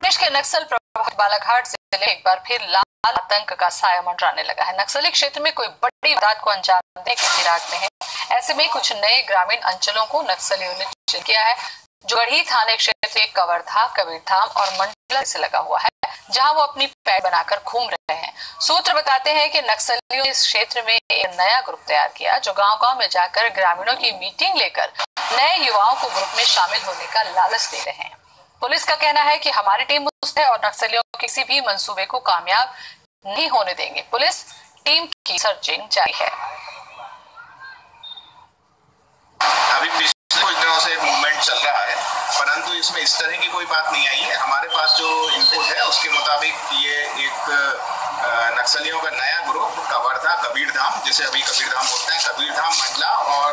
प्रदेश के नक्सल प्रभावित बालाघाट ज़िले एक बार फिर लाल आतंक का साया मंडराने लगा है। नक्सली क्षेत्र में कोई बड़ी वारदात को अंजाम देने के फिराक में है। ऐसे में कुछ नए ग्रामीण अंचलों को नक्सलियों ने चिन्ह किया है। जो गढ़ी थाने क्षेत्र के कवर्धा, कबीरधाम और मंडला से लगा हुआ है, जहाँ वो अपनी पैड बनाकर घूम रहे हैं। सूत्र बताते हैं कि नक्सलियों ने इस क्षेत्र में एक नया ग्रुप तैयार किया, जो गाँव गाँव में जाकर ग्रामीणों की मीटिंग लेकर नए युवाओं को ग्रुप में शामिल होने का लालच दे रहे हैं। पुलिस का कहना है कि हमारी टीम है और नक्सलियों के किसी भी मंसूबे को कामयाब नहीं होने देंगे। पुलिस टीम की सर्चिंग जारी है। अभी पिछले कुछ दिनों से मूवमेंट चल रहा है, परंतु इसमें इस तरह की कोई बात नहीं आई है। हमारे पास जो इनपुट है, उसके मुताबिक ये एक नक्सलियों का नया ग्रुप कवर्धा कबीरधाम, जिसे अभी कबीरधाम बोलते हैं, कबीरधाम मंडला और